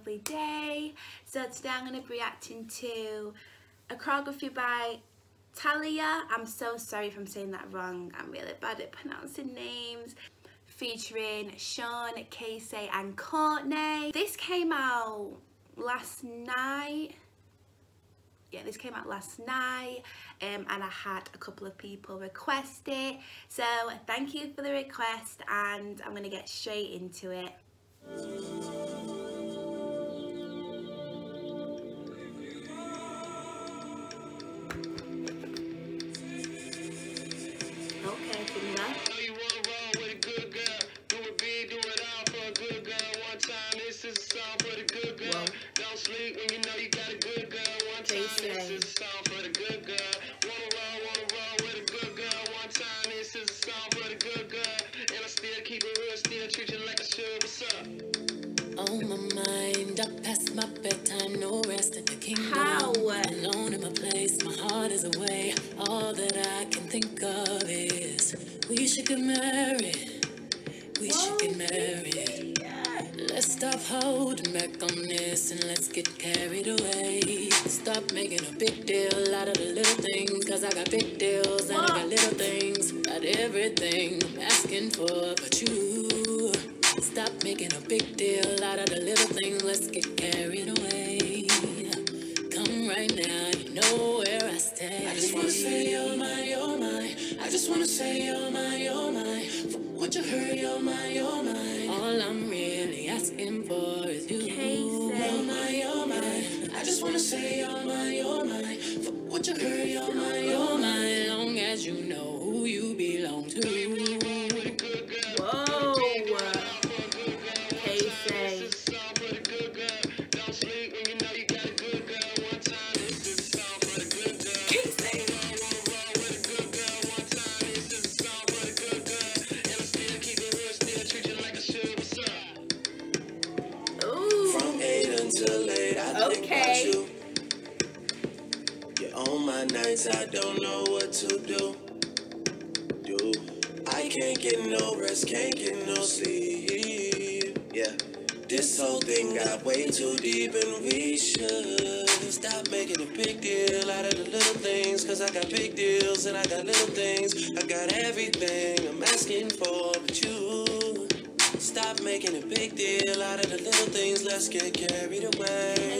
lovely day. So today I'm going to be reacting to a choreography by Talia. I'm so sorry if I'm saying that wrong. I'm really bad at pronouncing names. Featuring Sean, Kaycee and Courtney. This came out last night yeah this came out last night um, and I had a couple of people request it so thank you for the request and I'm gonna get straight into it my mind, up past my bedtime, no rest at the kingdom. How? Alone in my place, my heart is away. All that I can think of is we should get married. We should get married. Let's stop holding back on this and let's get carried away. Stop making a big deal out of the little things. Cause I got big deals and I got little things. Got everything I'm asking for but you. Stop making a big deal out of the little things. Let's get carried away. Come right now, you know where I stay. I just wanna say oh you're mine, you're oh mine. I just wanna say oh you're mine, you're mine. For what you heard, you're mine, you're mine. All I'm really asking for is you. You're mine, you're mine. I just wanna say you're mine, you're. For what you heard, I don't know what to do. Do I can't get no rest, can't get no sleep. Yeah, this whole thing got way too deep, and we should stop making a big deal out of the little things. Cause I got big deals and I got little things. I got everything I'm asking for, but you. Stop making a big deal out of the little things. Let's get carried away.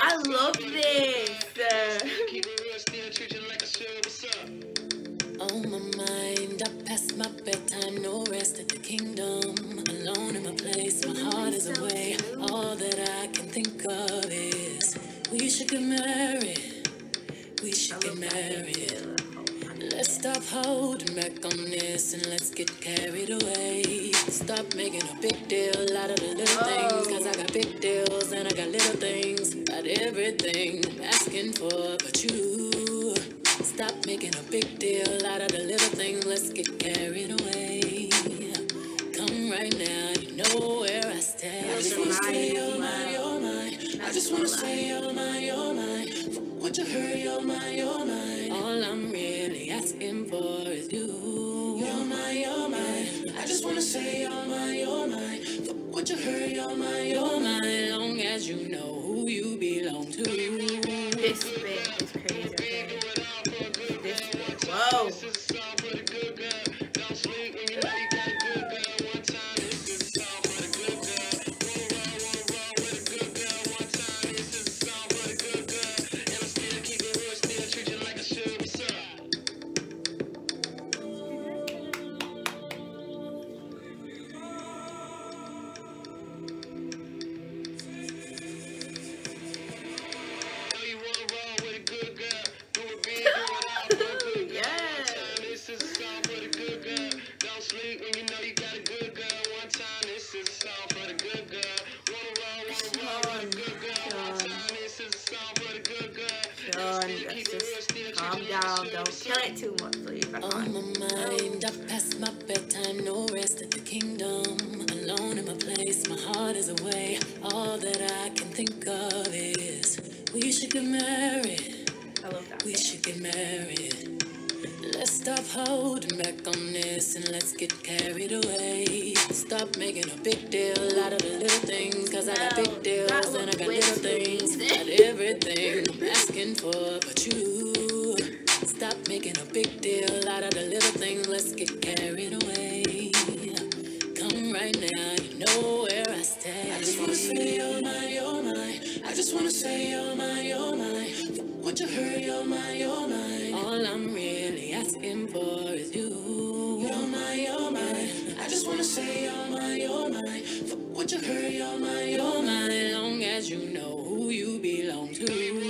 I love this. Let's get carried away. Stop making a big deal out of the little things. Cause I got big deals and I got little things. Got everything I'm asking for but you. Stop making a big deal out of the little things. Let's get carried away. Come right now, you know where I stand. I just wanna say you're mine, you're mine. I just wanna say you're mine, you're mine. You heard, you're mine, you're mine. All I'm really asking for is you. You're mine, you're mine. I just wanna say you're mine, you're mine. For what you heard, you're mine, you're mine. Long as you know who you belong to. This bit it too much, please. I On my mind, up past my bedtime, no rest at the kingdom. Alone in my place, my heart is away. All that I can think of is we should get married. I love that. We should get married. Let's stop holding back on this and let's get carried away. Stop making a big deal out of the little things. Cause I got No, big deals and I was got way little too things. easy. Got everything I'm asking for but you. You're my, you're my. Would you hurry, you're my, you're my. All I'm really asking for is you. You're my, you're my. I just wanna say you hurry, you're my, you're my. Long as you know who you belong to.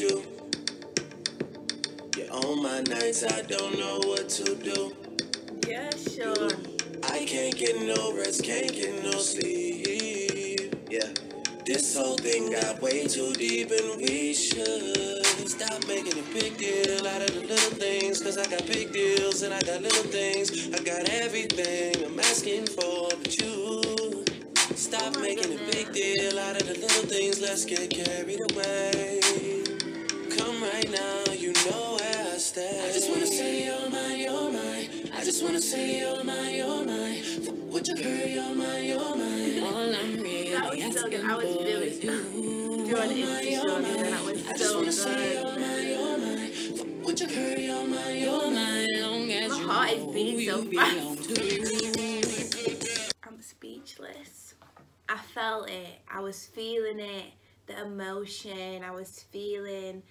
You. You're on my nights, I don't know what to do. Yeah, sure. I can't get no rest, can't get no sleep. Yeah, this whole thing got way too deep, and we should stop making a big deal out of the little things. Cause I got big deals and I got little things. I got everything I'm asking for, but you stop oh making a big deal out of the little things. Let's get carried away. Come right now, you know where I stay. I just wanna say you're my, you're my. I just wanna say you're my, you're my. Would you hurry, you're my, you're my. All I'm really That was so good. asking I was for really is you. Drawn into Sean and that was I just wanna say you're good. my, you're my. Would you hurry, you're my, you're You're my. my long as My you heart is know beating so fast. belong to. I'm speechless. I felt it. I was feeling it. The emotion. I was feeling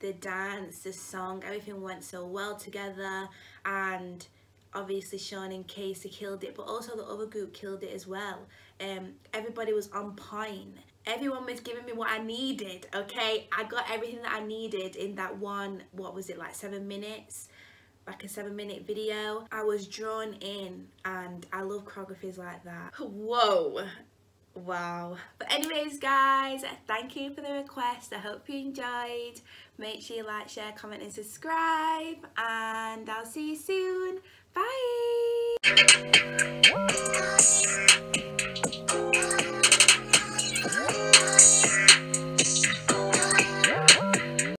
the dance, the song. Everything went so well together. And obviously Sean and Kaycee killed it, but also the other group killed it as well. Um, everybody was on point. Everyone was giving me what I needed. Okay, I got everything that I needed in that one. What was it like? Seven minutes like a seven minute video. I was drawn in and I love choreographies like that. Whoa wow. But anyways guys thank you for the request. I hope you enjoyed. Make sure you like share comment and subscribe. And i'll see you soon. Bye.